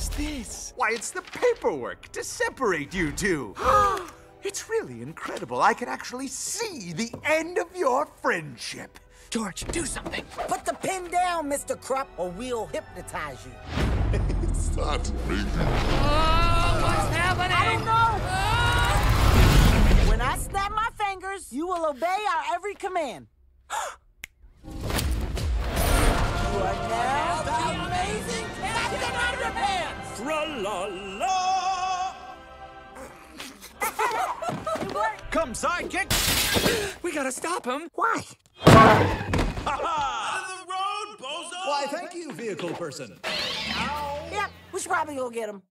What's this? Why, it's the paperwork to separate you two. it's really incredible. I can actually see the end of your friendship. George, do something. Put the pin down, Mr. Krupp, or we'll hypnotize you. Start me. Oh, what's happening? I don't know. Oh. When I snap my fingers, you will obey our every command. Come, sidekick. We gotta stop him. Why? road, Why, thank you, vehicle person. Yep, we should probably go get him.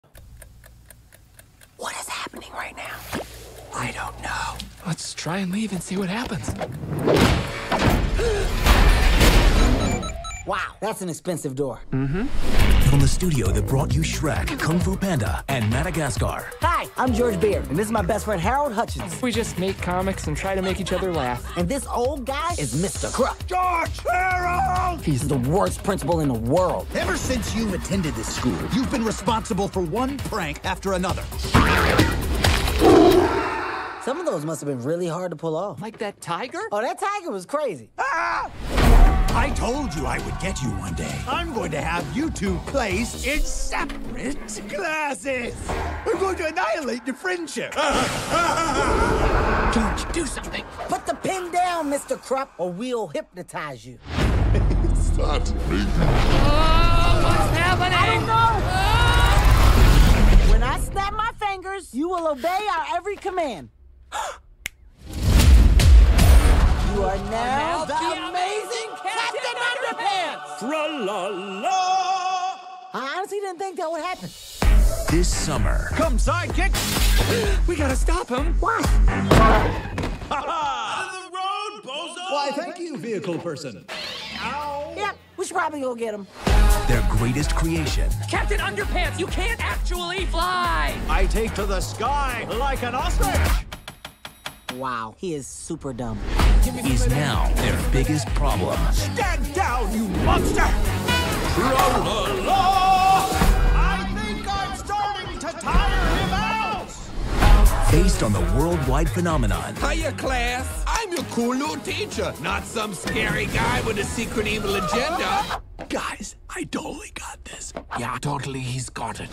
What is happening right now? I don't know. Let's try and leave and see what happens. Wow, that's an expensive door. Mm-hmm. From the studio that brought you Shrek, Kung Fu Panda, and Madagascar. Hi, I'm George Beard, and this is my best friend Harold Hutchins. We just make comics and try to make each other laugh. And this old guy is Mr. Krupp. George Harold! He's the worst principal in the world. Ever since you attended this school, you've been responsible for one prank after another. Some of those must have been really hard to pull off. Like that tiger? Oh, that tiger was crazy. I told you I would get you one day. I'm going to have you two placed in separate classes. We're going to annihilate your friendship. George, do something. Put the pin down, Mr. Krupp, or we'll hypnotize you. Start me. Oh, what's happening? I don't know. Ah! When I snap my fingers, you will obey our every command. you are now the amazing Captain Underpants! Tra-la-la! I honestly didn't think that would happen. This summer, Come, sidekick. We gotta stop him. Why? Why, thank you, vehicle person. Yep, we should probably go get him. their greatest creation Captain Underpants, you can't actually fly. I take to the sky like an ostrich. Wow, he is super dumb. is now their biggest problem. Stand down, you monster! I think I'm starting to tire him out. Based on the worldwide phenomenon Hiya, class. I'm your cool new teacher, not some scary guy with a secret evil agenda. Guys, I totally got this. Yeah, totally, he's got it.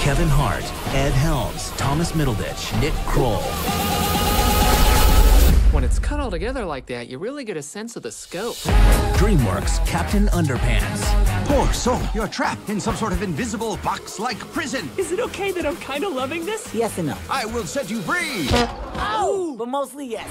Kevin Hart, Ed Helms, Thomas Middleditch, Nick Kroll. When it's cut all together like that, you really get a sense of the scope. DreamWorks Captain Underpants. Poor soul, you're trapped in some sort of invisible box-like prison. Is it okay that I'm kind of loving this? Yes and no. I will set you free. Oh, but mostly yes.